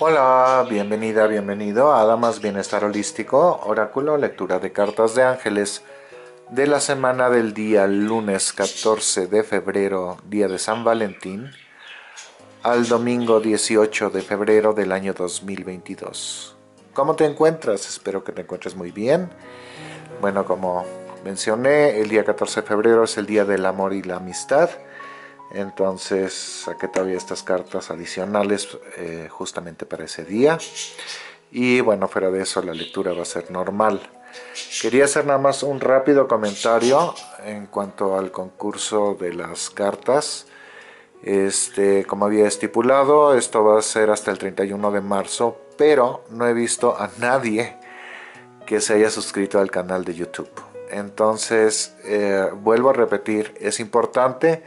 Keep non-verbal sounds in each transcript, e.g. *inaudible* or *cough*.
Hola, bienvenida, bienvenido a Damas Bienestar Holístico, Oráculo, lectura de cartas de ángeles de la semana del día lunes 14 de febrero, día de San Valentín, al domingo 18 de febrero del año 2022. ¿Cómo te encuentras? Espero que te encuentres muy bien. Bueno, como mencioné, el día 14 de febrero es el día del amor y la amistad. Entonces saqué todavía estas cartas adicionales eh, justamente para ese día. Y bueno, fuera de eso la lectura va a ser normal. Quería hacer nada más un rápido comentario en cuanto al concurso de las cartas. Este, como había estipulado, esto va a ser hasta el 31 de marzo, pero no he visto a nadie que se haya suscrito al canal de YouTube. Entonces, eh, vuelvo a repetir, es importante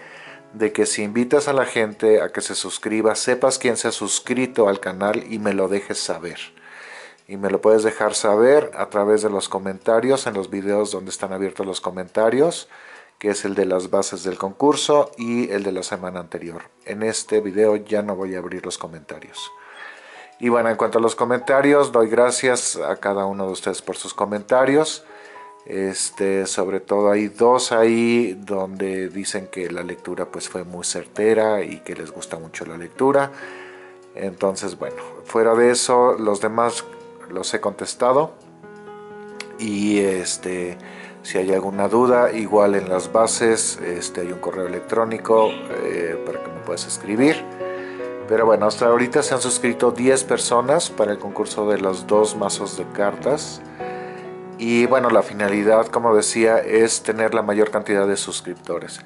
de que si invitas a la gente a que se suscriba, sepas quién se ha suscrito al canal y me lo dejes saber. Y me lo puedes dejar saber a través de los comentarios en los videos donde están abiertos los comentarios, que es el de las bases del concurso y el de la semana anterior. En este video ya no voy a abrir los comentarios. Y bueno, en cuanto a los comentarios, doy gracias a cada uno de ustedes por sus comentarios. Este, sobre todo hay dos ahí donde dicen que la lectura pues fue muy certera y que les gusta mucho la lectura. Entonces, bueno, fuera de eso, los demás los he contestado. Y este, si hay alguna duda, igual en las bases este, hay un correo electrónico eh, para que me puedas escribir. Pero bueno, hasta ahorita se han suscrito 10 personas para el concurso de los dos mazos de cartas. Y bueno, la finalidad, como decía, es tener la mayor cantidad de suscriptores.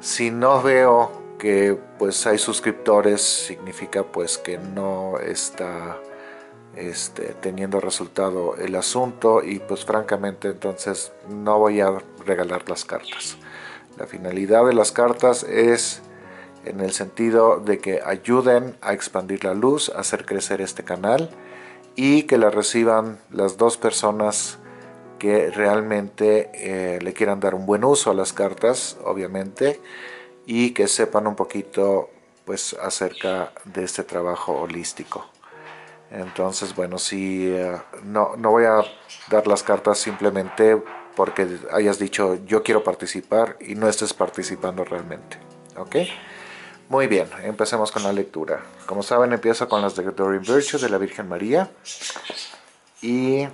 Si no veo que pues hay suscriptores, significa pues que no está este, teniendo resultado el asunto y pues francamente entonces no voy a regalar las cartas. La finalidad de las cartas es en el sentido de que ayuden a expandir la luz, a hacer crecer este canal y que la reciban las dos personas que realmente eh, le quieran dar un buen uso a las cartas, obviamente, y que sepan un poquito pues acerca de este trabajo holístico. Entonces, bueno, si eh, no, no voy a dar las cartas simplemente porque hayas dicho yo quiero participar y no estés participando realmente. ¿Ok? Muy bien, empecemos con la lectura. Como saben, empiezo con las de Doreen Virtue de la Virgen María. Y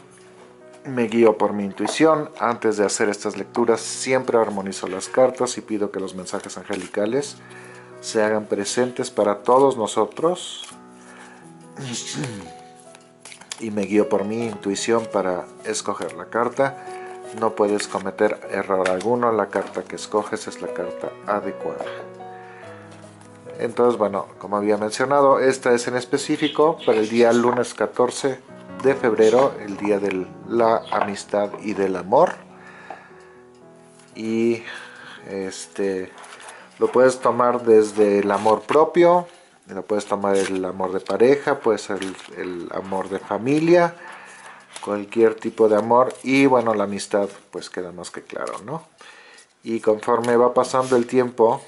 me guío por mi intuición. Antes de hacer estas lecturas siempre armonizo las cartas y pido que los mensajes angelicales se hagan presentes para todos nosotros. Y me guío por mi intuición para escoger la carta. No puedes cometer error alguno, la carta que escoges es la carta adecuada. Entonces, bueno, como había mencionado, esta es en específico para el día lunes 14 de febrero, el día de la amistad y del amor. Y este lo puedes tomar desde el amor propio, lo puedes tomar el amor de pareja, puede ser el, amor de familia, cualquier tipo de amor y bueno, la amistad pues queda más que claro, ¿no? Y conforme va pasando el tiempo,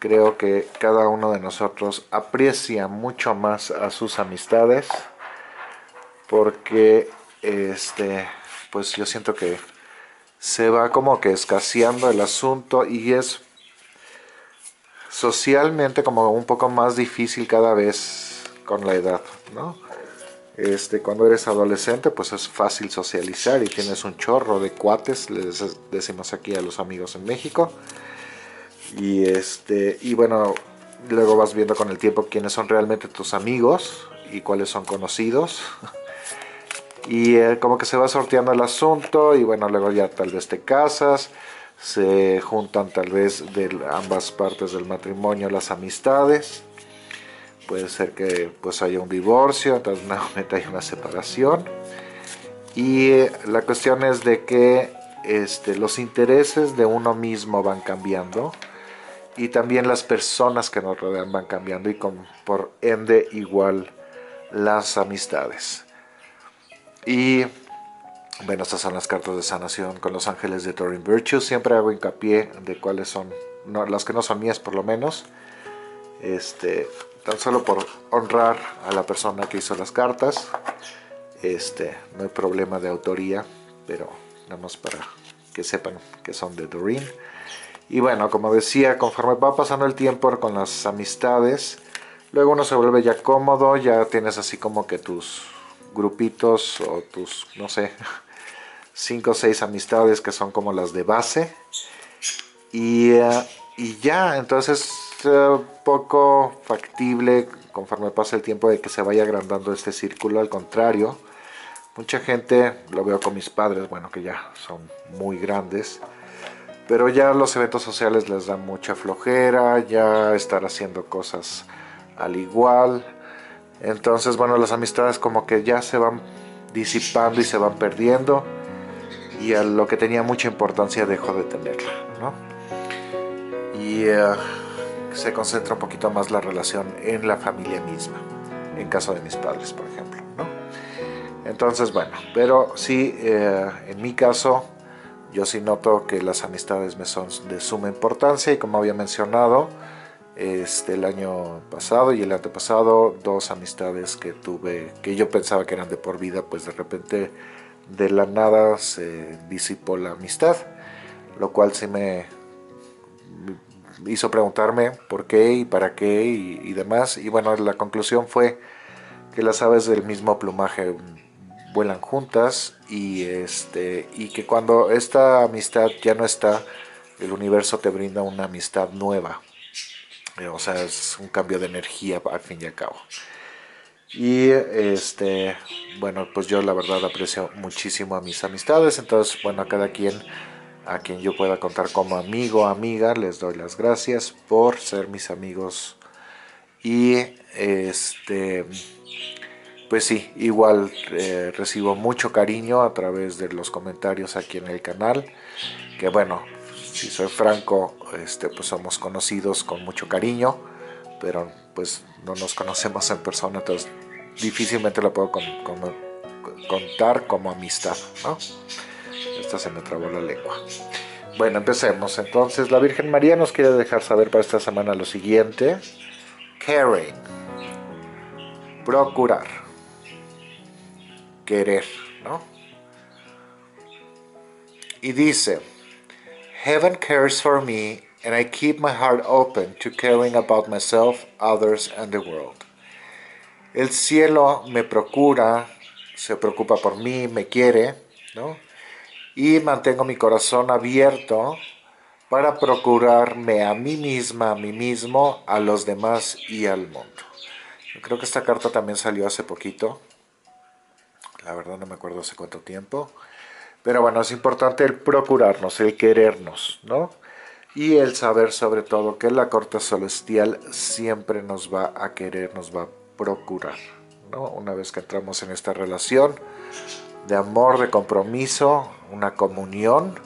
creo que cada uno de nosotros aprecia mucho más a sus amistades porque este pues yo siento que se va como que escaseando el asunto y es socialmente como un poco más difícil cada vez con la edad, ¿no? Este, cuando eres adolescente pues es fácil socializar y tienes un chorro de cuates, les decimos aquí a los amigos en México. Y este y bueno, luego vas viendo con el tiempo quiénes son realmente tus amigos y cuáles son conocidos. *laughs* y eh, como que se va sorteando el asunto y bueno, luego ya tal vez te casas, se juntan tal vez de ambas partes del matrimonio las amistades, puede ser que pues haya un divorcio, entonces nuevamente hay una separación y eh, la cuestión es de que este, los intereses de uno mismo van cambiando y también las personas que nos rodean van cambiando y con, por ende igual las amistades. Y bueno, estas son las cartas de sanación con los ángeles de Torin Virtue. Siempre hago hincapié de cuáles son, no, las que no son mías por lo menos. Este, tan solo por honrar a la persona que hizo las cartas. Este, no hay problema de autoría, pero nada más para que sepan que son de Doreen. Y bueno, como decía, conforme va pasando el tiempo con las amistades, luego uno se vuelve ya cómodo, ya tienes así como que tus grupitos o tus, no sé, cinco o seis amistades que son como las de base. Y, eh, y ya, entonces es poco factible conforme pasa el tiempo de que se vaya agrandando este círculo, al contrario, mucha gente, lo veo con mis padres, bueno que ya son muy grandes, pero ya los eventos sociales les dan mucha flojera, ya estar haciendo cosas al igual, entonces bueno las amistades como que ya se van disipando y se van perdiendo y a lo que tenía mucha importancia dejó de tenerla, ¿no? Y uh, se concentra un poquito más la relación en la familia misma, en caso de mis padres, por ejemplo. ¿no? Entonces, bueno, pero sí, eh, en mi caso, yo sí noto que las amistades me son de suma importancia y como había mencionado, este, el año pasado y el antepasado, dos amistades que tuve, que yo pensaba que eran de por vida, pues de repente de la nada se disipó la amistad, lo cual sí me hizo preguntarme por qué y para qué y, demás. Y bueno, la conclusión fue que las aves del mismo plumaje vuelan juntas y, este, y que cuando esta amistad ya no está, el universo te brinda una amistad nueva. Eh, o sea, es un cambio de energía al fin y al cabo. Y este, bueno, pues yo la verdad aprecio muchísimo a mis amistades, entonces, bueno, a cada quien a quien yo pueda contar como amigo o amiga, les doy las gracias por ser mis amigos. Y este, pues sí, igual eh, recibo mucho cariño a través de los comentarios aquí en el canal. Que bueno, si soy franco, este, pues somos conocidos con mucho cariño, pero pues no nos conocemos en persona, entonces difícilmente lo puedo contar como amistad, ¿no? se me trabó la lengua. Bueno, empecemos. Entonces, la Virgen María nos quiere dejar saber para esta semana lo siguiente. Caring. Procurar. Querer, ¿no? Y dice, Heaven cares for me and I keep my heart open to caring about myself, others and the world. El cielo me procura, se preocupa por mí, me quiere, ¿no? y mantengo mi corazón abierto para procurarme a mí misma, a mí mismo, a los demás y al mundo. Creo que esta carta también salió hace poquito. La verdad no me acuerdo hace cuánto tiempo. Pero bueno, es importante el procurarnos, el querernos, ¿no? Y el saber sobre todo que la corte celestial siempre nos va a querer, nos va a procurar, ¿no? Una vez que entramos en esta relación, de amor, de compromiso, una comunión.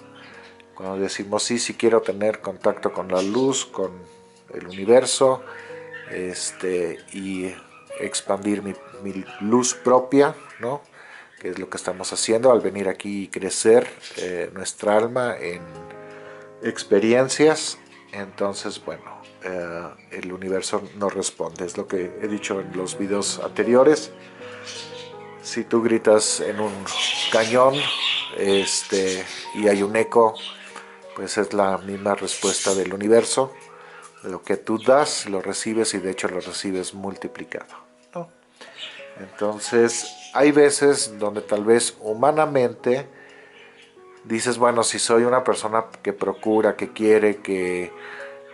Cuando decimos sí, sí quiero tener contacto con la luz, con el universo, este, y expandir mi, luz propia, ¿no? Que es lo que estamos haciendo al venir aquí y crecer eh, nuestra alma en experiencias. Entonces, bueno, eh, el universo nos responde, es lo que he dicho en los videos anteriores si tú gritas en un cañón este, y hay un eco, pues es la misma respuesta del universo. Lo que tú das, lo recibes y de hecho lo recibes multiplicado. Entonces, hay veces donde tal vez humanamente dices, bueno, si soy una persona que procura, que quiere, que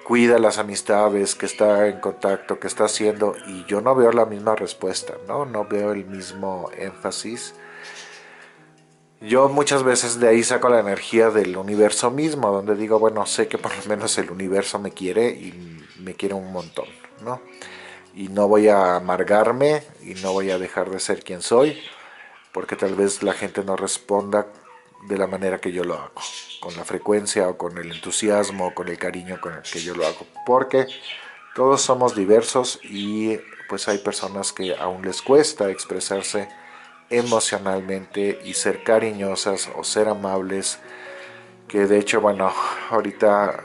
cuida las amistades, que está en contacto, que está haciendo, y yo no veo la misma respuesta, ¿no? No veo el mismo énfasis. Yo muchas veces de ahí saco la energía del universo mismo, donde digo, bueno, sé que por lo menos el universo me quiere y me quiere un montón, ¿no? Y no voy a amargarme y no voy a dejar de ser quien soy, porque tal vez la gente no responda de la manera que yo lo hago, con la frecuencia o con el entusiasmo o con el cariño con el que yo lo hago, porque todos somos diversos y pues hay personas que aún les cuesta expresarse emocionalmente y ser cariñosas o ser amables, que de hecho, bueno, ahorita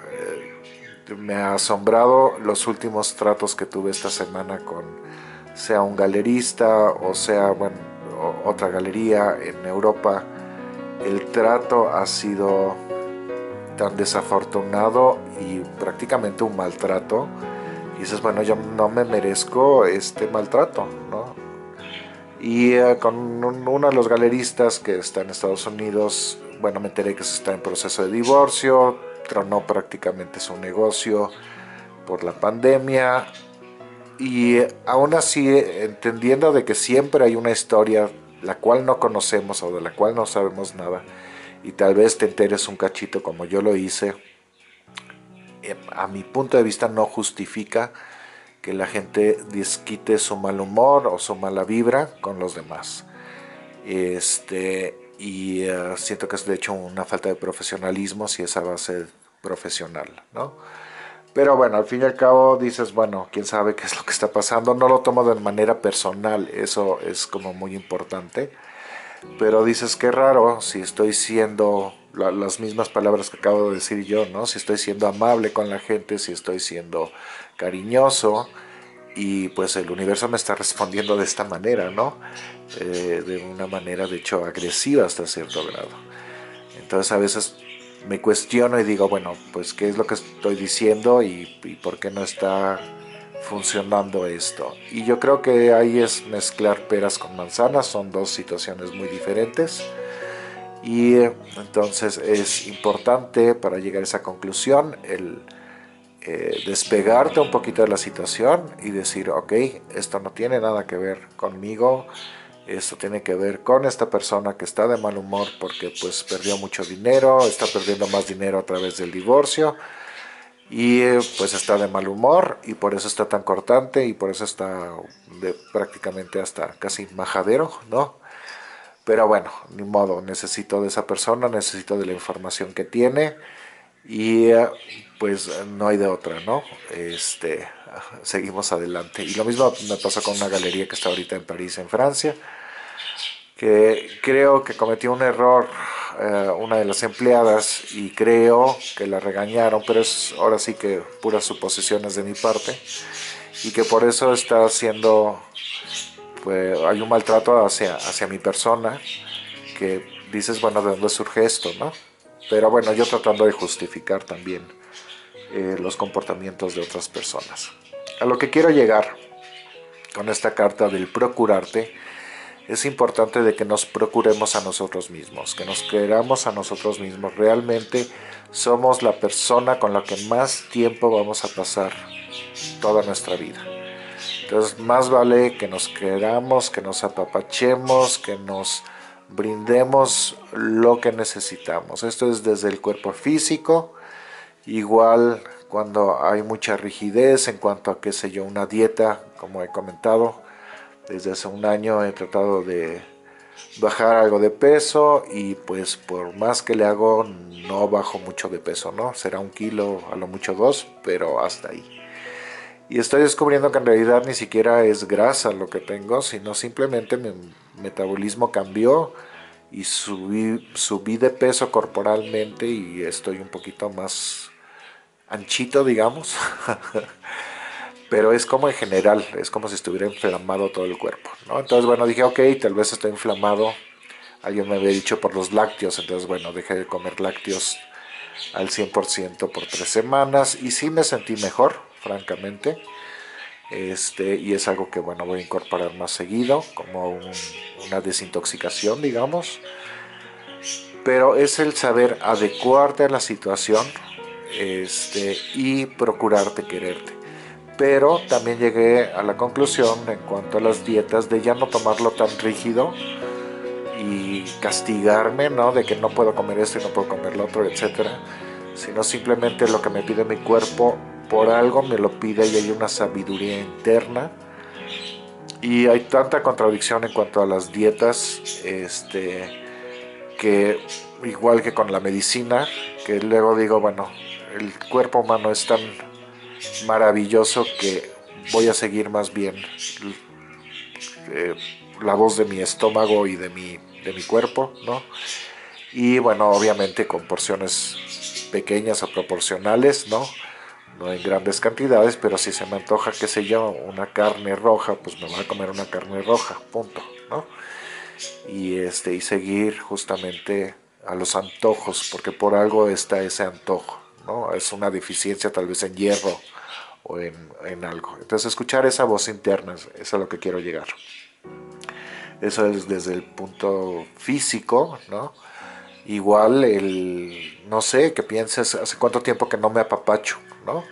me ha asombrado los últimos tratos que tuve esta semana con sea un galerista o sea bueno, otra galería en Europa. El trato ha sido tan desafortunado y prácticamente un maltrato. Y dices, bueno, yo no me merezco este maltrato, ¿no? Y eh, con uno de los galeristas que está en Estados Unidos, bueno, me enteré que se está en proceso de divorcio, tronó prácticamente su negocio por la pandemia. Y aún así, entendiendo de que siempre hay una historia la cual no conocemos o de la cual no sabemos nada, y tal vez te enteres un cachito como yo lo hice, eh, a mi punto de vista no justifica que la gente desquite su mal humor o su mala vibra con los demás. Este, y eh, siento que es de hecho una falta de profesionalismo si esa va a ser profesional, ¿no? Pero bueno, al fin y al cabo dices, bueno, quién sabe qué es lo que está pasando. No lo tomo de manera personal, eso es como muy importante pero dices que raro si estoy siendo las mismas palabras que acabo de decir yo, ¿no? Si estoy siendo amable con la gente, si estoy siendo cariñoso y pues el universo me está respondiendo de esta manera, ¿no? Eh, de una manera de hecho agresiva hasta cierto grado. Entonces a veces me cuestiono y digo, bueno, pues qué es lo que estoy diciendo y, y por qué no está funcionando esto. Y yo creo que ahí es mezclar peras con manzanas, son dos situaciones muy diferentes. Y eh, entonces es importante para llegar a esa conclusión el eh, despegarte un poquito de la situación y decir, ok, esto no tiene nada que ver conmigo, esto tiene que ver con esta persona que está de mal humor porque pues perdió mucho dinero, está perdiendo más dinero a través del divorcio y eh, pues está de mal humor y por eso está tan cortante y por eso está prácticamente hasta casi majadero, ¿no? Pero bueno, ni modo, necesito de esa persona, necesito de la información que tiene y pues no hay de otra, ¿no? Este, seguimos adelante. Y lo mismo me pasa con una galería que está ahorita en París, en Francia, que creo que cometió un error eh, una de las empleadas y creo que la regañaron, pero es ahora sí que puras suposiciones de mi parte y que por eso está haciendo, pues hay un maltrato hacia, hacia mi persona que dices, bueno, ¿de dónde surge esto, no? Pero bueno, yo tratando de justificar también eh, los comportamientos de otras personas. A lo que quiero llegar con esta carta del procurarte es importante de que nos procuremos a nosotros mismos, que nos queramos a nosotros mismos. Realmente somos la persona con la que más tiempo vamos a pasar toda nuestra vida. Entonces más vale que nos queramos, que nos apapachemos, que nos brindemos lo que necesitamos. Esto es desde el cuerpo físico, igual cuando hay mucha rigidez en cuanto a, qué sé yo, una dieta, como he comentado, desde hace un año he tratado de bajar algo de peso y pues por más que le hago no bajo mucho de peso, ¿no? Será un kilo, a lo mucho dos, pero hasta ahí. Y estoy descubriendo que en realidad ni siquiera es grasa lo que tengo, sino simplemente mi metabolismo cambió y subí, subí de peso corporalmente y estoy un poquito más anchito, digamos. *laughs* pero es como en general, es como si estuviera inflamado todo el cuerpo, ¿no? Entonces, bueno, dije, ok, tal vez estoy inflamado, alguien me había dicho por los lácteos, entonces, bueno, dejé de comer lácteos al 100% por tres semanas y sí me sentí mejor, francamente, este, y es algo que, bueno, voy a incorporar más seguido, como una desintoxicación, digamos, pero es el saber adecuarte a la situación este, y procurarte quererte. Pero también llegué a la conclusión en cuanto a las dietas de ya no tomarlo tan rígido y castigarme, ¿no? De que no puedo comer esto y no puedo comer lo otro, etcétera, sino simplemente lo que me pide mi cuerpo por algo me lo pide y hay una sabiduría interna y hay tanta contradicción en cuanto a las dietas, este, que igual que con la medicina, que luego digo, bueno, el cuerpo humano es tan maravilloso que voy a seguir más bien eh, la voz de mi estómago y de mi, de mi cuerpo, ¿no? Y bueno, obviamente con porciones pequeñas o proporcionales, ¿no? No en grandes cantidades, pero si se me antoja, qué sé yo, una carne roja, pues me voy a comer una carne roja, punto, ¿no? Y, este, y seguir justamente a los antojos, porque por algo está ese antojo, ¿no? Es una deficiencia tal vez en hierro o en, en algo. Entonces escuchar esa voz interna, es a lo que quiero llegar. Eso es desde el punto físico, ¿no? Igual el, no sé, que pienses, hace cuánto tiempo que no me apapacho, ¿no?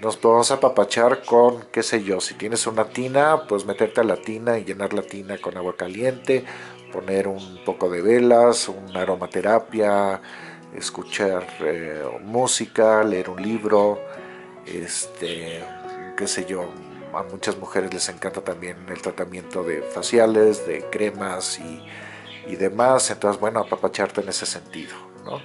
Nos podemos apapachar con, qué sé yo, si tienes una tina, pues meterte a la tina y llenar la tina con agua caliente, poner un poco de velas, una aromaterapia, escuchar eh, música, leer un libro, este, qué sé yo, a muchas mujeres les encanta también el tratamiento de faciales, de cremas y, y demás, entonces bueno, apapacharte en ese sentido, ¿no?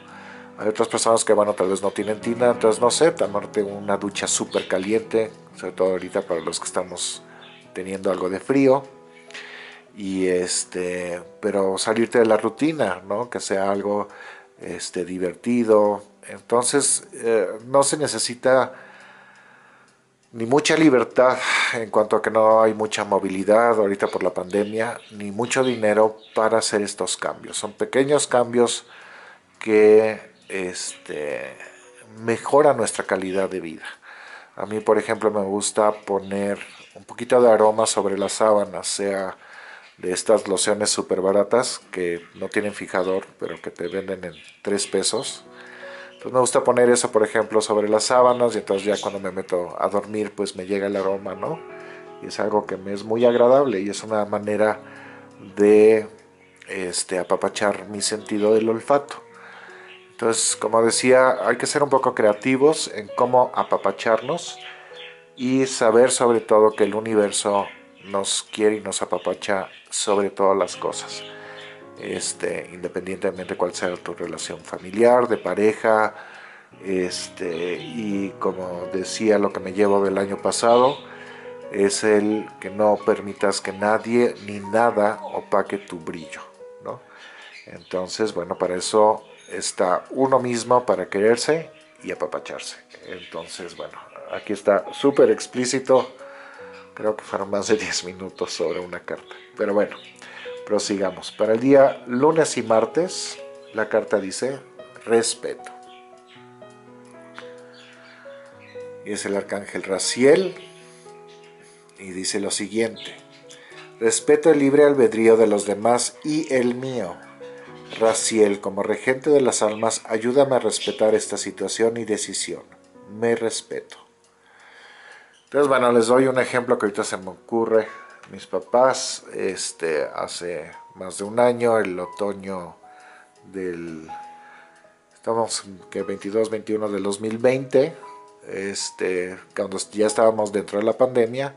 Hay otras personas que, bueno, tal vez no tienen tina, entonces no sé, tomarte una ducha súper caliente, sobre todo ahorita para los que estamos teniendo algo de frío. Y este, pero salirte de la rutina, ¿no? Que sea algo este, divertido. Entonces, eh, no se necesita ni mucha libertad en cuanto a que no hay mucha movilidad ahorita por la pandemia, ni mucho dinero para hacer estos cambios. Son pequeños cambios que este, mejora nuestra calidad de vida. A mí, por ejemplo, me gusta poner un poquito de aroma sobre las sábanas, sea de estas lociones súper baratas que no tienen fijador, pero que te venden en 3 pesos. Entonces me gusta poner eso, por ejemplo, sobre las sábanas y entonces ya cuando me meto a dormir, pues me llega el aroma, ¿no? Y es algo que me es muy agradable y es una manera de este, apapachar mi sentido del olfato. Entonces, como decía, hay que ser un poco creativos en cómo apapacharnos y saber sobre todo que el universo nos quiere y nos apapacha sobre todas las cosas. Este, independientemente cuál sea tu relación familiar, de pareja, este, y como decía lo que me llevo del año pasado, es el que no permitas que nadie ni nada opaque tu brillo, ¿no? Entonces, bueno, para eso está uno mismo para quererse y apapacharse. Entonces, bueno, aquí está súper explícito. Creo que fueron más de 10 minutos sobre una carta. Pero bueno, prosigamos. Para el día lunes y martes, la carta dice respeto. Y es el arcángel Raciel. Y dice lo siguiente. Respeto el libre albedrío de los demás y el mío Raciel, como regente de las almas, ayúdame a respetar esta situación y decisión. Me respeto. Entonces, bueno, les doy un ejemplo que ahorita se me ocurre. Mis papás, este, hace más de un año, el otoño del, estamos que 22, 21 del 2020, este, cuando ya estábamos dentro de la pandemia,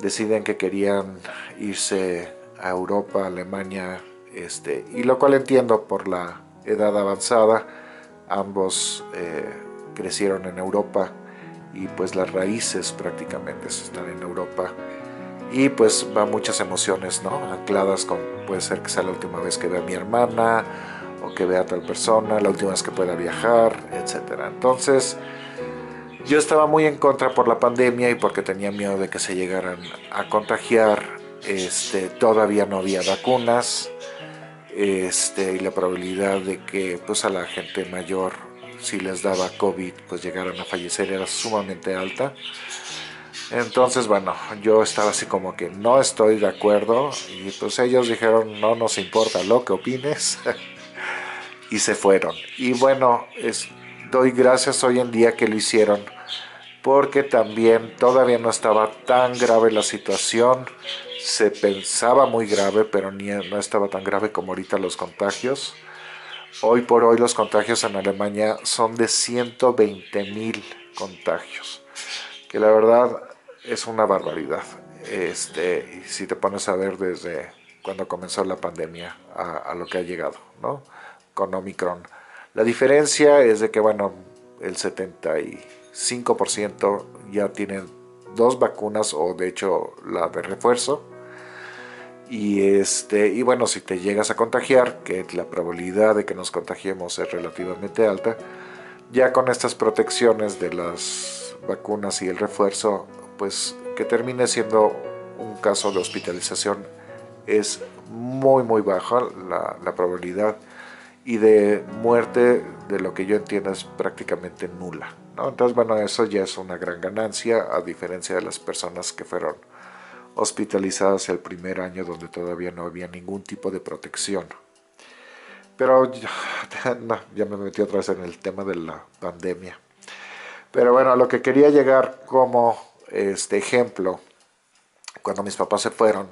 deciden que querían irse a Europa, Alemania, este, y lo cual entiendo por la edad avanzada, ambos eh, crecieron en Europa y pues las raíces prácticamente están en Europa y pues va muchas emociones no ancladas con puede ser que sea la última vez que vea a mi hermana o que vea a tal persona la última vez que pueda viajar etcétera. Entonces yo estaba muy en contra por la pandemia y porque tenía miedo de que se llegaran a contagiar. Este todavía no había vacunas. Este, y la probabilidad de que pues a la gente mayor si les daba COVID pues llegaran a fallecer era sumamente alta entonces bueno yo estaba así como que no estoy de acuerdo y pues ellos dijeron no nos importa lo que opines *laughs* y se fueron. Y bueno doy gracias hoy en día que lo hicieron porque también todavía no estaba tan grave la situación. Se pensaba muy grave, pero no estaba tan grave como ahorita los contagios. Hoy por hoy los contagios en Alemania son de 120 mil contagios, que la verdad es una barbaridad. Este, si te pones a ver desde cuando comenzó la pandemia a, lo que ha llegado, ¿no? Con Omicron. La diferencia es de que, bueno, el 75% ya tienen dos vacunas o de hecho la de refuerzo y, este, y bueno, si te llegas a contagiar, que la probabilidad de que nos contagiemos es relativamente alta, Ya con estas protecciones de las vacunas y el refuerzo, pues que termine siendo un caso de hospitalización es muy muy baja la, la probabilidad y de muerte de lo que yo entiendo es prácticamente nula. ¿no? Entonces, bueno, eso ya es una gran ganancia a diferencia de las personas que fueron hospitalizadas el primer año donde todavía no había ningún tipo de protección. Pero ya *laughs* me metí otra vez en el tema de la pandemia. Pero bueno, a lo que quería llegar como este ejemplo, cuando mis papás se fueron,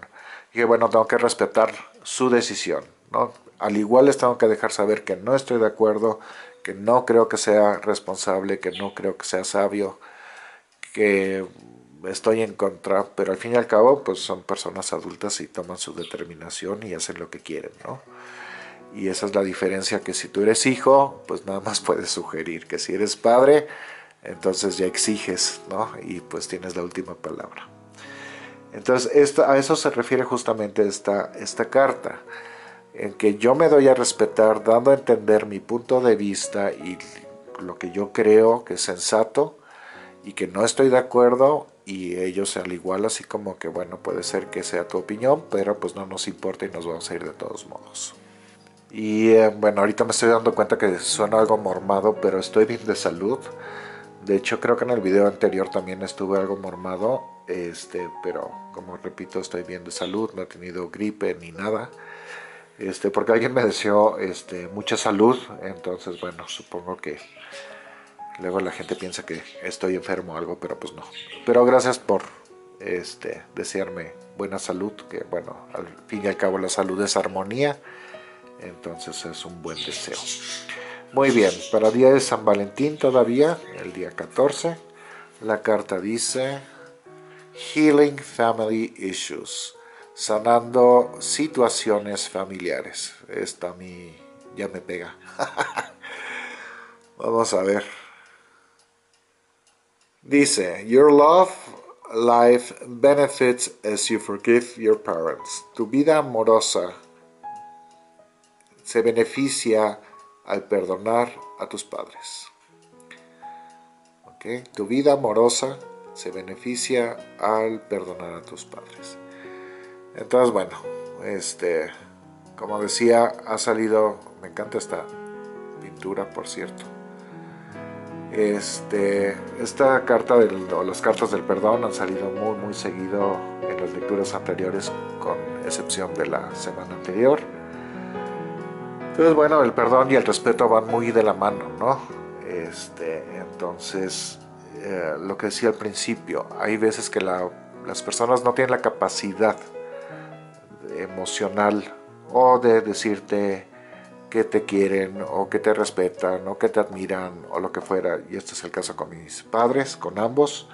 dije, bueno, tengo que respetar su decisión, ¿no? Al igual les tengo que dejar saber que no estoy de acuerdo, que no creo que sea responsable, que no creo que sea sabio, que estoy en contra, pero al fin y al cabo, pues son personas adultas y toman su determinación y hacen lo que quieren, ¿no? Y esa es la diferencia que si tú eres hijo, pues nada más puedes sugerir, que si eres padre, entonces ya exiges, ¿no? Y pues tienes la última palabra. Entonces, a eso se refiere justamente esta, esta carta, en que yo me doy a respetar, dando a entender mi punto de vista y lo que yo creo que es sensato y que no estoy de acuerdo y ellos al igual así como que bueno puede ser que sea tu opinión pero pues no nos importa y nos vamos a ir de todos modos y eh, bueno ahorita me estoy dando cuenta que suena algo mormado pero estoy bien de salud de hecho creo que en el video anterior también estuve algo mormado este pero como repito estoy bien de salud no he tenido gripe ni nada este porque alguien me deseó este mucha salud entonces bueno supongo que Luego la gente piensa que estoy enfermo o algo, pero pues no. Pero gracias por este, desearme buena salud, que bueno, al fin y al cabo la salud es armonía, entonces es un buen deseo. Muy bien, para día de San Valentín todavía, el día 14, la carta dice Healing Family Issues, sanando situaciones familiares. Esta a mí ya me pega. *laughs* Vamos a ver. Dice, Your love life benefits as you forgive your parents. Tu vida amorosa se beneficia al perdonar a tus padres. Tu vida amorosa se beneficia al perdonar a tus padres. Entonces, bueno, este, como decía, ha salido, me encanta esta pintura, por cierto este, esta carta del, o las cartas del perdón han salido muy muy seguido en las lecturas anteriores con excepción de la semana anterior. Entonces bueno, el perdón y el respeto van muy de la mano, ¿no? Este, entonces, eh, lo que decía al principio, hay veces que las personas no tienen la capacidad emocional o de decirte que te quieren o que te respetan o que te admiran o lo que fuera. Y este es el caso con mis padres, con ambos.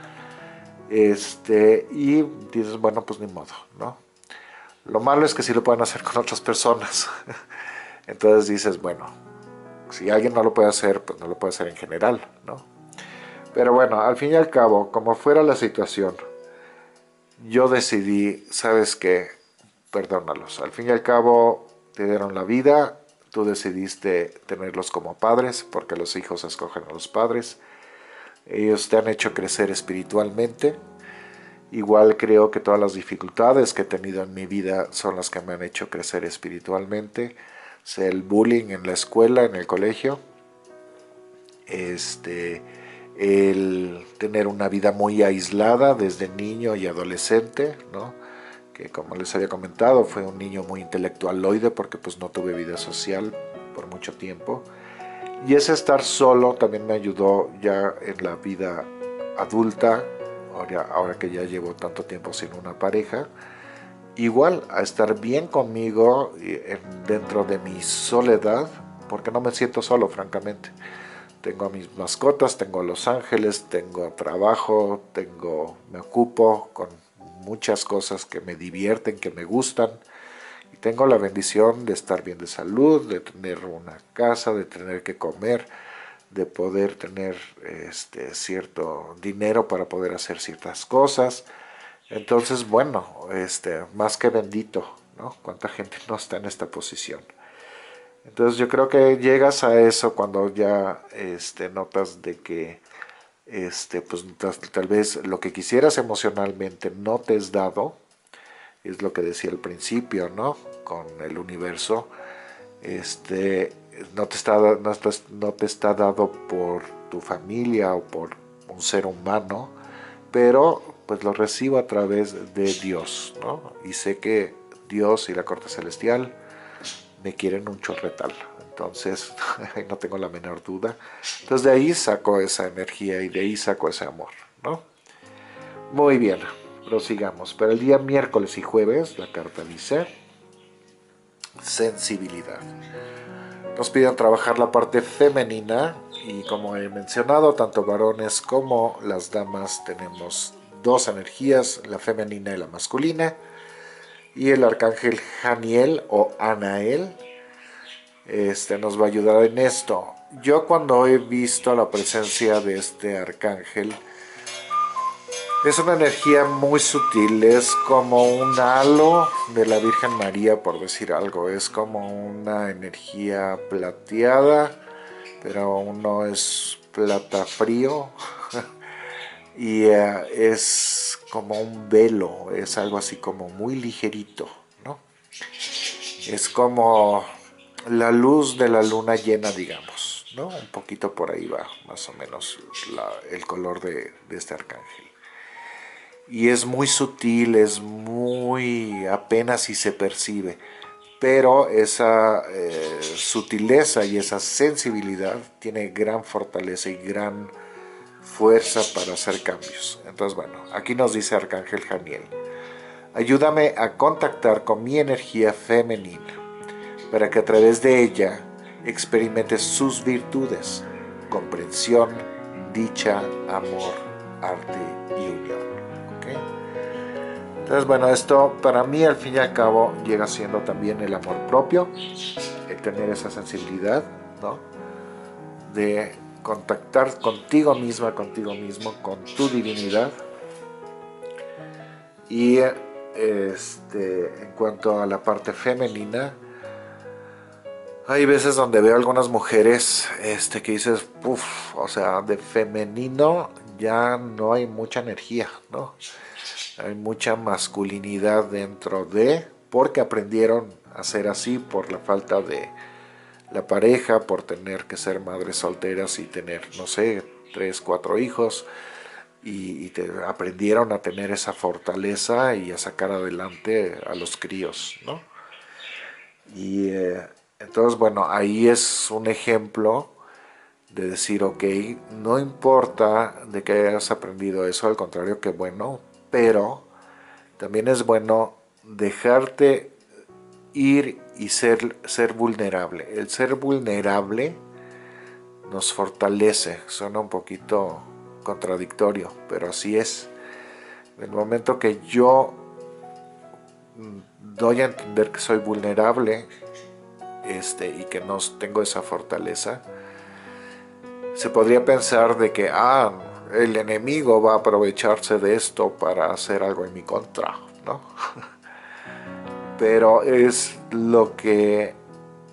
Este, y dices, bueno, pues ni modo, ¿no? Lo malo es que sí lo pueden hacer con otras personas. *laughs* Entonces dices, bueno, si alguien no lo puede hacer, pues no lo puede hacer en general, ¿no? Pero bueno, al fin y al cabo, como fuera la situación, yo decidí, ¿sabes qué? Perdónalos. Al fin y al cabo, te dieron la vida, Tú decidiste tenerlos como padres porque los hijos escogen a los padres. Ellos te han hecho crecer espiritualmente. Igual creo que todas las dificultades que he tenido en mi vida son las que me han hecho crecer espiritualmente. El bullying en la escuela, en el colegio. Este, el tener una vida muy aislada desde niño y adolescente, ¿no? que como les había comentado fue un niño muy intelectualoide porque pues no tuve vida social por mucho tiempo. Y ese estar solo también me ayudó ya en la vida adulta, ahora, ahora que ya llevo tanto tiempo sin una pareja, igual a estar bien conmigo dentro de mi soledad, porque no me siento solo, francamente. Tengo a mis mascotas, tengo a Los Ángeles, tengo trabajo, tengo, me ocupo con muchas cosas que me divierten, que me gustan. Y tengo la bendición de estar bien de salud, de tener una casa, de tener que comer, de poder tener este, cierto dinero para poder hacer ciertas cosas. Entonces, bueno, este, más que bendito, ¿no? Cuánta gente no está en esta posición. Entonces yo creo que llegas a eso cuando ya este, notas de que este, pues, tal vez lo que quisieras emocionalmente no te es dado, es lo que decía al principio, ¿no? Con el universo, este, no te está, no, no te está dado por tu familia o por un ser humano, pero pues lo recibo a través de Dios, ¿no? Y sé que Dios y la corte celestial me quieren un chorretal. Entonces, *laughs* no tengo la menor duda. Entonces de ahí saco esa energía y de ahí saco ese amor, ¿no? Muy bien, prosigamos. Para el día miércoles y jueves, la carta dice sensibilidad. Nos piden trabajar la parte femenina y como he mencionado, tanto varones como las damas tenemos dos energías, la femenina y la masculina. Y el arcángel Janiel o Anael este, nos va a ayudar en esto. Yo cuando he visto la presencia de este arcángel, es una energía muy sutil, es como un halo de la Virgen María, por decir algo. Es como una energía plateada, pero aún no es plata frío. Y eh, es como un velo, es algo así como muy ligerito, ¿no? Es como la luz de la luna llena, digamos, ¿no? Un poquito por ahí va, más o menos, el color de, este arcángel. Y es muy sutil, es muy apenas si se percibe, pero esa eh, sutileza y esa sensibilidad tiene gran fortaleza y gran fuerza para hacer cambios. Entonces, bueno, aquí nos dice Arcángel Janiel, ayúdame a contactar con mi energía femenina para que a través de ella experimentes sus virtudes, comprensión, dicha, amor, arte y unión. Entonces, bueno, esto para mí al fin y al cabo llega siendo también el amor propio, el tener esa sensibilidad, ¿no? De contactar contigo misma, contigo mismo, con tu divinidad. Y este, en cuanto a la parte femenina, hay veces donde veo algunas mujeres este, que dices, uff, o sea, de femenino ya no hay mucha energía, ¿no? Hay mucha masculinidad dentro de, porque aprendieron a ser así por la falta de la pareja, por tener que ser madres solteras y tener, no sé, tres, cuatro hijos, y, te, aprendieron a tener esa fortaleza y a sacar adelante a los críos, ¿no? Y eh, entonces, bueno, ahí es un ejemplo de decir, ok, no importa de que hayas aprendido eso, al contrario que bueno, pero también es bueno dejarte ir y ser, ser vulnerable. El ser vulnerable nos fortalece, suena un poquito contradictorio, pero así es. En el momento que yo doy a entender que soy vulnerable, este, y que no tengo esa fortaleza, se podría pensar de que, ah, el enemigo va a aprovecharse de esto para hacer algo en mi contra, ¿no? *laughs* Pero es lo que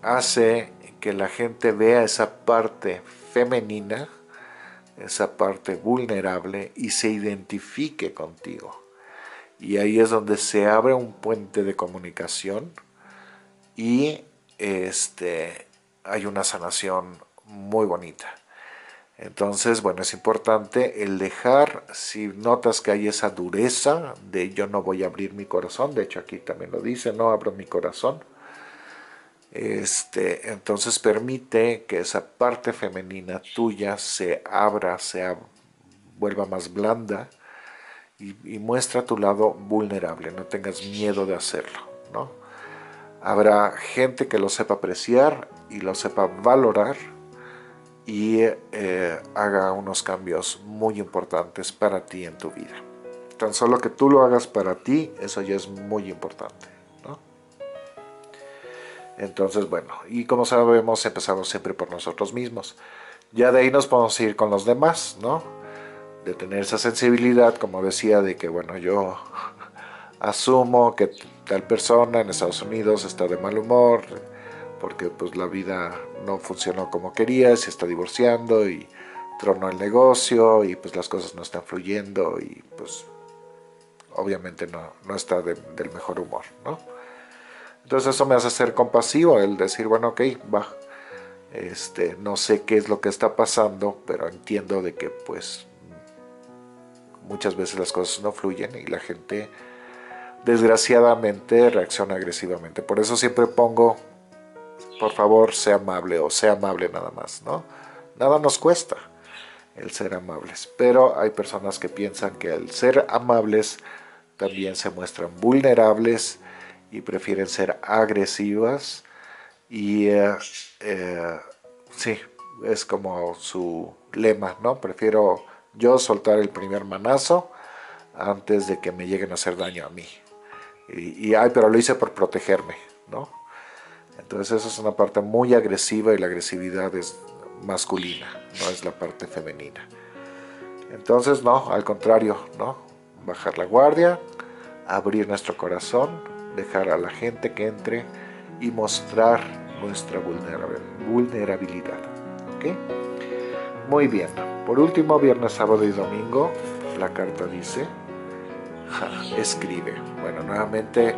hace que la gente vea esa parte femenina, esa parte vulnerable y se identifique contigo. Y ahí es donde se abre un puente de comunicación y este, hay una sanación muy bonita. Entonces, bueno, es importante el dejar, si notas que hay esa dureza de yo no voy a abrir mi corazón, de hecho aquí también lo dice, no abro mi corazón, este, entonces permite que esa parte femenina tuya se abra, se vuelva más blanda y, y muestra tu lado vulnerable, no tengas miedo de hacerlo, ¿no? Habrá gente que lo sepa apreciar y lo sepa valorar y eh, haga unos cambios muy importantes para ti en tu vida. Tan solo que tú lo hagas para ti, eso ya es muy importante. Entonces, bueno, y como sabemos, empezamos siempre por nosotros mismos. Ya de ahí nos podemos ir con los demás, ¿no? De tener esa sensibilidad, como decía, de que, bueno, yo *laughs* asumo que tal persona en Estados Unidos está de mal humor porque pues la vida no funcionó como quería, se está divorciando y tronó el negocio y pues las cosas no están fluyendo y pues obviamente no, no está del mejor humor, ¿no? Entonces eso me hace ser compasivo, el decir, bueno, ok, va, este, no sé qué es lo que está pasando, pero entiendo de que pues muchas veces las cosas no fluyen y la gente desgraciadamente reacciona agresivamente. Por eso siempre pongo, por favor, sea amable o sea amable nada más, ¿no? Nada nos cuesta el ser amables, pero hay personas que piensan que al ser amables también se muestran vulnerables y prefieren ser agresivas y eh, eh, sí, es como su lema, ¿no? Prefiero yo soltar el primer manazo antes de que me lleguen a hacer daño a mí. Y, y ay, pero lo hice por protegerme, ¿no? Entonces esa es una parte muy agresiva y la agresividad es masculina, no es la parte femenina. Entonces no, al contrario, ¿no? Bajar la guardia, abrir nuestro corazón, dejar a la gente que entre y mostrar nuestra vulnerabilidad. Muy bien. Por último, viernes, sábado y domingo, la carta dice, *laughs* escribe. Bueno, nuevamente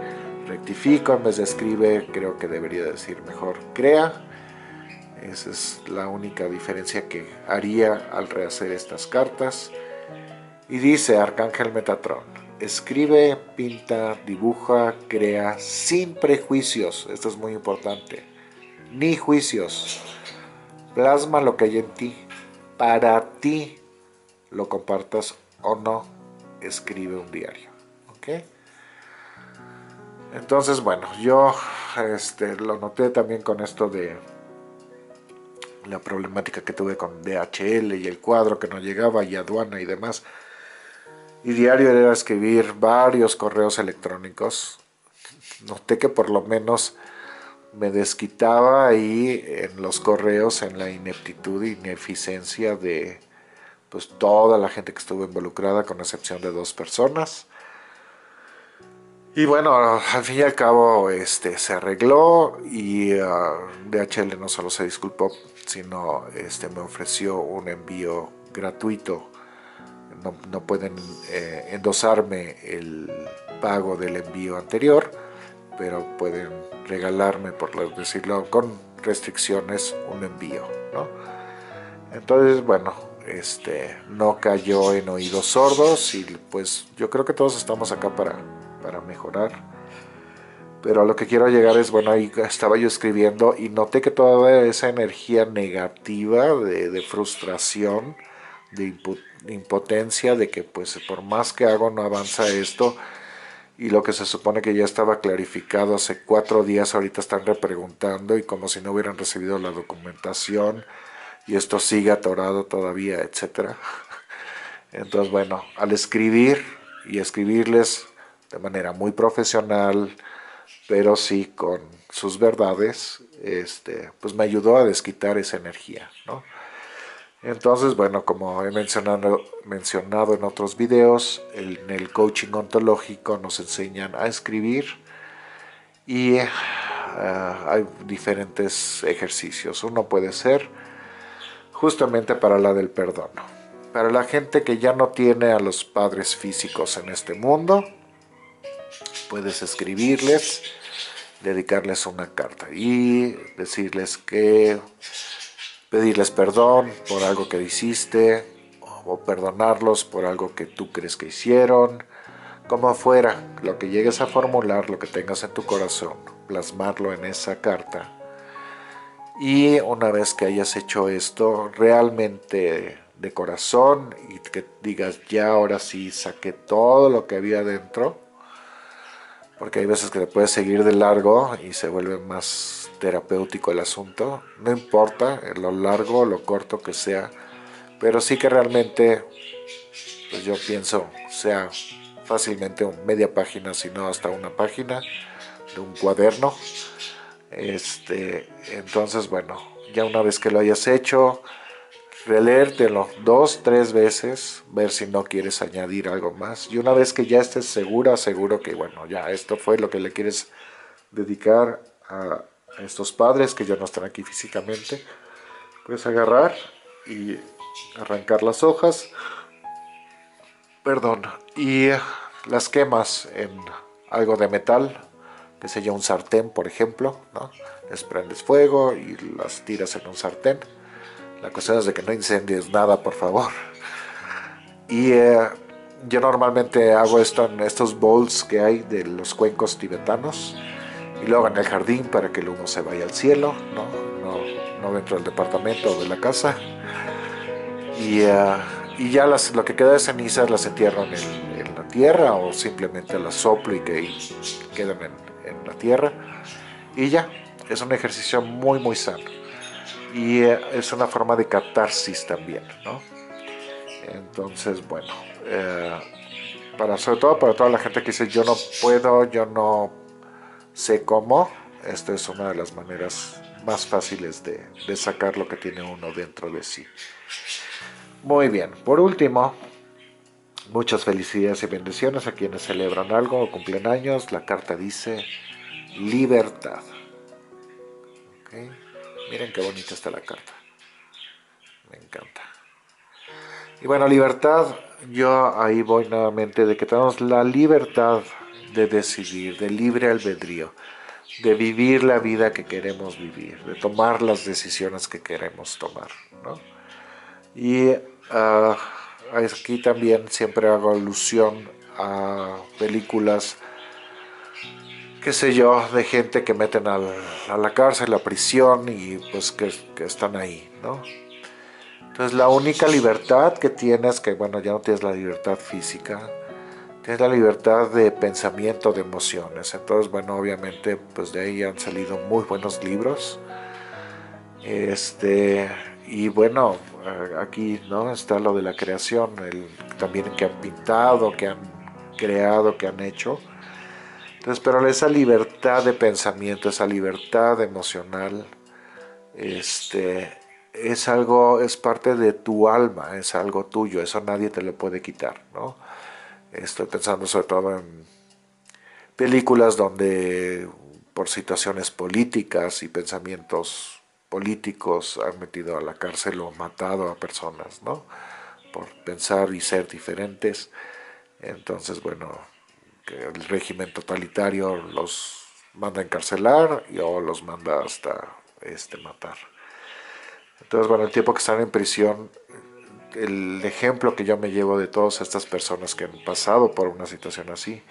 rectifico, en vez de escribe, creo que debería decir mejor crea. Esa es la única diferencia que haría al rehacer estas cartas. Y dice Arcángel Metatron, escribe, pinta, dibuja, crea sin prejuicios. Esto es muy importante. Ni juicios. Plasma lo que hay en ti. Para ti lo compartas o no, escribe un diario. ¿Ok? Entonces, bueno, yo este, lo noté también con esto de la problemática que tuve con DHL y el cuadro que no llegaba y aduana y demás y diario era escribir varios correos electrónicos. Noté que por lo menos me desquitaba ahí en los correos en la ineptitud e ineficiencia de pues toda la gente que estuvo involucrada con excepción de dos personas. Y bueno, al fin y al cabo este, se arregló y uh, DHL no solo se disculpó, sino este, me ofreció un envío gratuito no, pueden eh, endosarme el pago del envío anterior, pero pueden regalarme, por decirlo, con restricciones un envío. Entonces, bueno, este, no cayó en oídos sordos y pues yo creo que todos estamos acá para, para mejorar. Pero a lo que quiero llegar es, bueno, ahí estaba yo escribiendo y noté que toda esa energía negativa de, frustración, de impotencia de que pues por más que hago no avanza esto y lo que se supone que ya estaba clarificado hace cuatro días ahorita están repreguntando y como si no hubieran recibido la documentación y esto sigue atorado todavía, etcétera. *laughs* Entonces bueno, al escribir y escribirles de manera muy profesional, pero sí con sus verdades, este, pues me ayudó a desquitar esa energía, ¿no? Entonces, bueno, como he mencionado, mencionado en otros videos, en el coaching ontológico nos enseñan a escribir y eh, hay diferentes ejercicios. Uno puede ser justamente para la del perdón. Para la gente que ya no tiene a los padres físicos en este mundo, puedes escribirles, dedicarles una carta y decirles que pedirles perdón por algo que hiciste o perdonarlos por algo que tú crees que hicieron, como fuera, lo que llegues a formular, lo que tengas en tu corazón, plasmarlo en esa carta. Y una vez que hayas hecho esto realmente de corazón y que digas ya ahora sí saqué todo lo que había dentro, porque hay veces que te puedes seguir de largo y se vuelve más terapéutico el asunto. No importa lo largo lo corto que sea, pero sí que realmente, pues yo pienso, sea fácilmente media página, si no hasta una página de un cuaderno. Este, entonces, bueno, ya una vez que lo hayas hecho, releértelo dos, tres veces, ver si no quieres añadir algo más. Y una vez que ya estés segura, seguro que, bueno, ya esto fue lo que le quieres dedicar a, a estos padres que ya no están aquí físicamente, puedes agarrar y arrancar las hojas, perdón, y las quemas en algo de metal, que sería un sartén, por ejemplo, ¿no? Les prendes fuego y las tiras en un sartén. La cuestión es de que no incendies nada, por favor. Y eh, yo normalmente hago esto en estos bowls que hay de los cuencos tibetanos y luego en el jardín para que el humo se vaya al cielo, no, no, dentro del departamento o de la casa. Y, eh, y ya las, lo que queda de cenizas las entierro en, en, la tierra o simplemente las soplo y que quedan en, en, la tierra. Y ya, es un ejercicio muy muy sano. Y eh, es una forma de catarsis también, ¿no? Entonces, bueno, eh, para, sobre todo para toda la gente que dice yo no puedo, yo no sé cómo, esta es una de las maneras más fáciles de, sacar lo que tiene uno dentro de sí. Muy bien, por último, muchas felicidades y bendiciones a quienes celebran algo o cumplen años. La carta dice libertad. Miren qué bonita está la carta. Me encanta. Y bueno, libertad, yo ahí voy nuevamente de que tenemos la libertad de decidir, de libre albedrío, de vivir la vida que queremos vivir, de tomar las decisiones que queremos tomar. ¿no? Y uh, aquí también siempre hago alusión a películas, qué sé yo, de gente que meten a la cárcel, a prisión y pues que, que están ahí, ¿no? Entonces la única libertad que tienes, que bueno, ya no tienes la libertad física, tienes la libertad de pensamiento, de emociones. Entonces, bueno, obviamente, pues de ahí han salido muy buenos libros. Este, y bueno, aquí no está lo de la creación, el, también que han pintado, que han creado, que han hecho. Entonces, pero esa libertad de pensamiento, esa libertad emocional, este, es algo, es parte de tu alma, es algo tuyo, eso nadie te lo puede quitar, ¿no? Estoy pensando sobre todo en películas donde por situaciones políticas y pensamientos políticos han metido a la cárcel o matado a personas, ¿no? Por pensar y ser diferentes. Entonces, bueno, el régimen totalitario los manda a encarcelar y, o los manda hasta este, matar. Entonces, bueno, el tiempo que están en prisión, el ejemplo que yo me llevo de todas estas personas que han pasado por una situación así,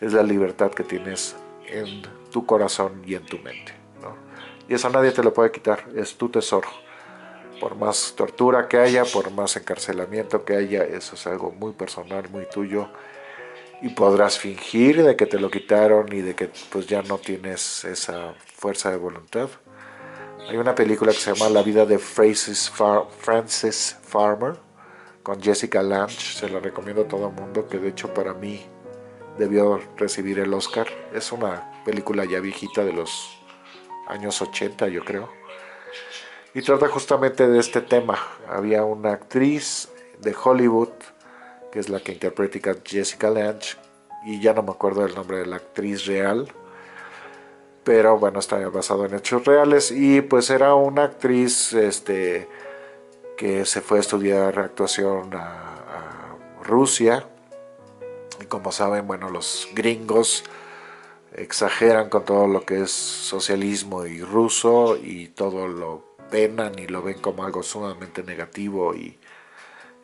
es la libertad que tienes en tu corazón y en tu mente. Y eso nadie te lo puede quitar, es tu tesoro. Por más tortura que haya, por más encarcelamiento que haya, eso es algo muy personal, muy tuyo. Y podrás fingir de que te lo quitaron y de que pues ya no tienes esa fuerza de voluntad hay una película que se llama La vida de Francis, Farmer con Jessica Lange, se la recomiendo a todo el mundo, que de hecho para mí debió recibir el Oscar. Es una película ya viejita de los años 80 yo creo. Y trata justamente de este tema. Había una actriz de Hollywood, que es la que interpreta Jessica Lange, y ya no me acuerdo del nombre de la actriz real, pero bueno, está basado en hechos reales y pues era una actriz este, que se fue a estudiar actuación a, Rusia y como saben, bueno, los gringos exageran con todo lo que es socialismo y ruso y todo lo penan y lo ven como algo sumamente negativo y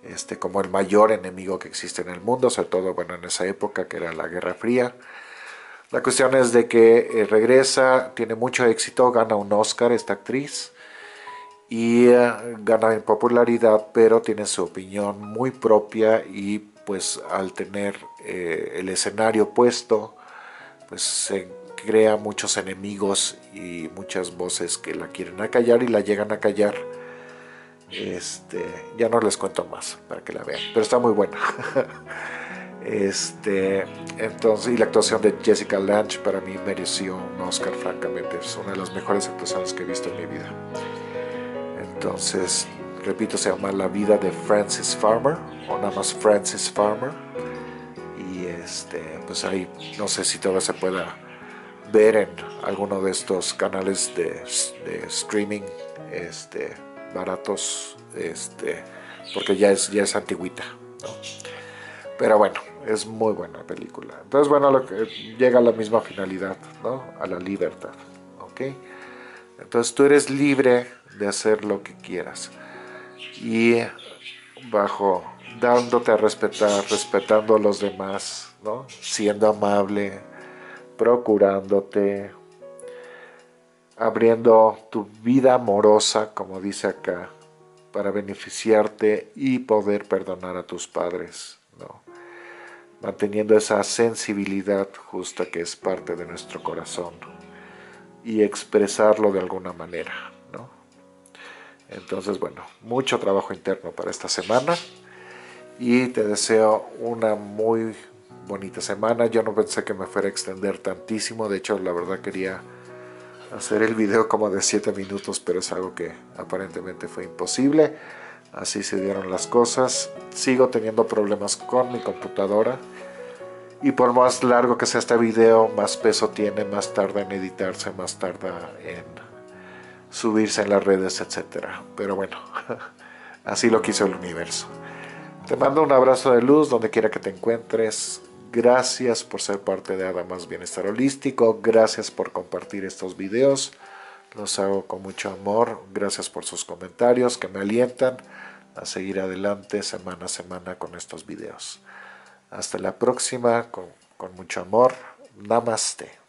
este, como el mayor enemigo que existe en el mundo, sobre todo bueno, en esa época que era la Guerra Fría. La cuestión es de que eh, regresa, tiene mucho éxito, gana un Oscar esta actriz y eh, gana en popularidad, pero tiene su opinión muy propia y pues al tener eh, el escenario puesto, pues se crea muchos enemigos y muchas voces que la quieren acallar y la llegan a callar. Este, ya no les cuento más para que la vean, pero está muy buena. *laughs* Este, entonces, y la actuación de Jessica Lange para mí mereció un Oscar, francamente. Es una de las mejores actuaciones que he visto en mi vida. Entonces, repito, se llama La vida de Francis Farmer, o nada más Francis Farmer. Y este, pues ahí no sé si todavía se pueda ver en alguno de estos canales de, streaming este, baratos, este, porque ya es, ya es antigüita. Pero bueno, es muy buena película. Entonces, bueno, lo que, llega a la misma finalidad, ¿no? A la libertad, ¿ok? Entonces tú eres libre de hacer lo que quieras. Y bajo, dándote a respetar, respetando a los demás, ¿no? Siendo amable, procurándote, abriendo tu vida amorosa, como dice acá, para beneficiarte y poder perdonar a tus padres, ¿no? manteniendo esa sensibilidad justa que es parte de nuestro corazón y expresarlo de alguna manera. ¿no? Entonces, bueno, mucho trabajo interno para esta semana y te deseo una muy bonita semana. Yo no pensé que me fuera a extender tantísimo, de hecho la verdad quería hacer el video como de 7 minutos, pero es algo que aparentemente fue imposible. Así se dieron las cosas. Sigo teniendo problemas con mi computadora. Y por más largo que sea este video, más peso tiene, más tarda en editarse, más tarda en subirse en las redes, etc. Pero bueno, *laughs* así lo quiso el universo. Te mando un abrazo de luz donde quiera que te encuentres. Gracias por ser parte de Adamas Bienestar Holístico. Gracias por compartir estos videos. Los hago con mucho amor. Gracias por sus comentarios que me alientan a seguir adelante semana a semana con estos videos. Hasta la próxima, con, con mucho amor. Namaste.